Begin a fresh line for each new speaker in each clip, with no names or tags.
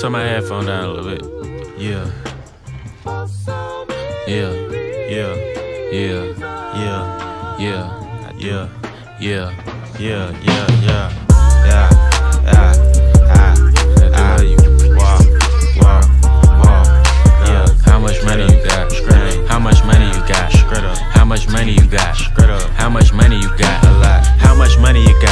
Turn my headphone down a little bit. Yeah. Yeah. Yeah. Yeah. Yeah. Yeah. Yeah. Yeah. Yeah. Yeah. Yeah. Yeah. Yeah. Ah. How much money you got? How much money you got? How much money you got? How much money you got? A lot. How much money you got?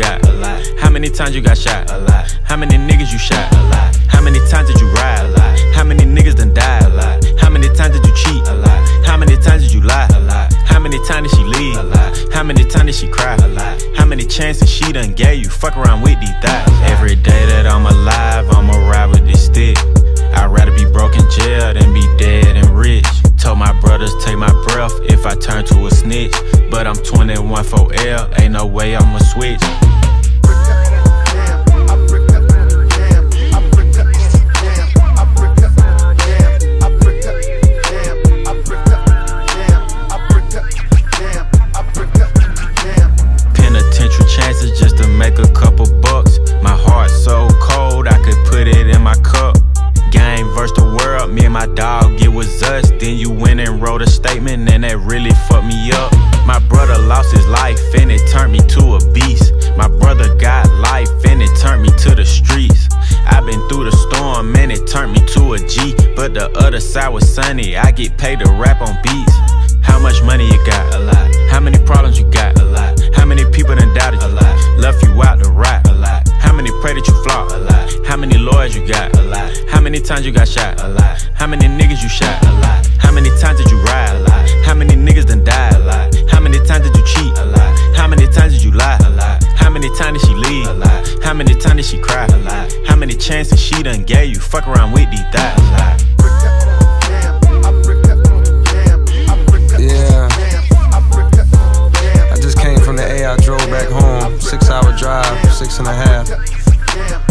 Got? A lot. How many times you got shot? A lot. How many niggas you shot? A lot. How many times did you ride? A lot. How many niggas done died? A lot. How many times did you cheat? A lot. How many times did you lie? A lot. How many times did she leave? A lot. How many times did she cry? A lot. How many chances she done gave you? Fuck around with these thoughts. Every day that I'm alive, I'ma ride with this stick. I'd rather be broke in jail than be dead and rich. Told my brothers take my breath if I turn to a snitch. But I'm 21 for L, ain't no way I'ma switch. Statement, and that really fucked me up. My brother lost his life, and it turned me to a beast. My brother got life, and it turned me to the streets. I've been through the storm, and it turned me to a G. But the other side was sunny, I get paid to rap on beats. How much money you got? A lot. How many problems you got? A lot. How many people done doubted you? A lot. Left you out to rot? A lot. How many pray that you flop? A lot. How many lawyers you got? A lot. How many times you got shot? A lot. How many niggas you shot? A lot. How many times did you ride? A lot. How many niggas done died? A lot. How many times did you cheat? A lot. How many times did you lie? A lot. How many times did she leave? A lot. How many times did she cry? A lot. How many chances she done gave you? Fuck around with these lot.
Yeah. I just came from the A, I drove back home. Six hour drive, six and a half.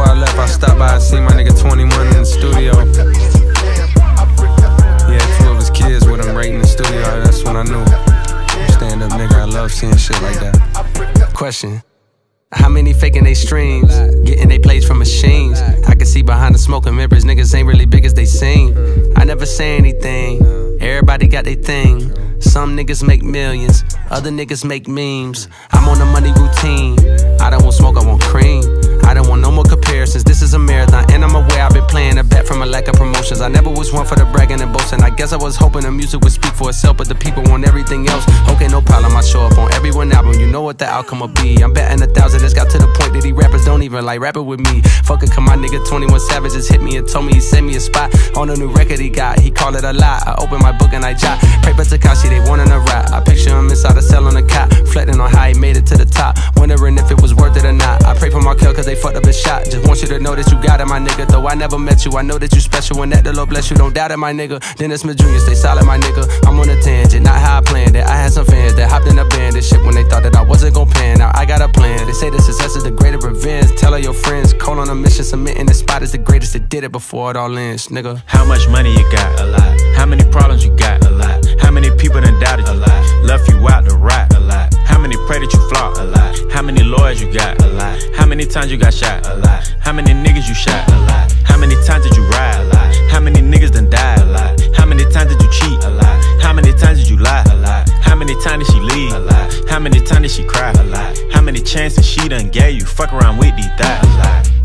Before I left, I stopped by and see my nigga 21 in the studio. Had two of his kids with him right in the studio. That's when I knew. Stand up nigga, I love seeing shit like that. Question. How many faking they streams? Getting they plays from machines. I can see behind the smoking mirrors, niggas ain't really big as they seem. I never say anything. Everybody got their thing. Some niggas make millions, other niggas make memes. I'm on a money routine. I don't want smoke, promotions. I never was one for the bragging and boasting. I guess I was hoping the music would speak for itself, but the people want everything else. Okay, no problem. I show up on every one album. You know what the outcome will be. I'm betting a thousand. It's got to the point that these rappers don't even like rapping with me. Fuck it, come my nigga 21 Savage just hit me and told me he sent me a spot on a new record he got. He called it a lie. I open my book and I jot. Pray for Tekashi, they wanting a rap. I picture him inside a cell on a cot, reflecting on how he made it to the top. Wondering if they fucked up his shot. Just want you to know that you got it, my nigga. Though I never met you, I know that you special and that the Lord bless you. Don't doubt it, my nigga. Dennis Smith Jr., stay solid, my nigga. I'm on a tangent, not how I planned it. I had some fans that hopped in a band and shit when they thought that I wasn't gon' pan. Now I got a plan. They say the success is the greater revenge. Tell all your friends, call on a mission, submitting the spot is the greatest that did it before it all ends, nigga.
How much money you got? A lot. How many problems you got? A lot. How many people done doubted you? A lot. Left you out to rot? A lot. How many pray that you flop? A lot. How many lawyers you got? A lot. How many times you got shot? A lot. How many niggas you shot? A lot. How many times did you ride? A lot. How many niggas done died? A lot. How many times did you cheat? A lot. How many times did you lie? A lot. How many times did she leave? A lot. How many times did she cry? A lot. How many chances she done gave you? Fuck around with these thoughts? A lot.